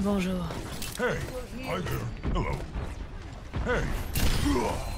Bonjour. Hey, hi there. Hello. Hey.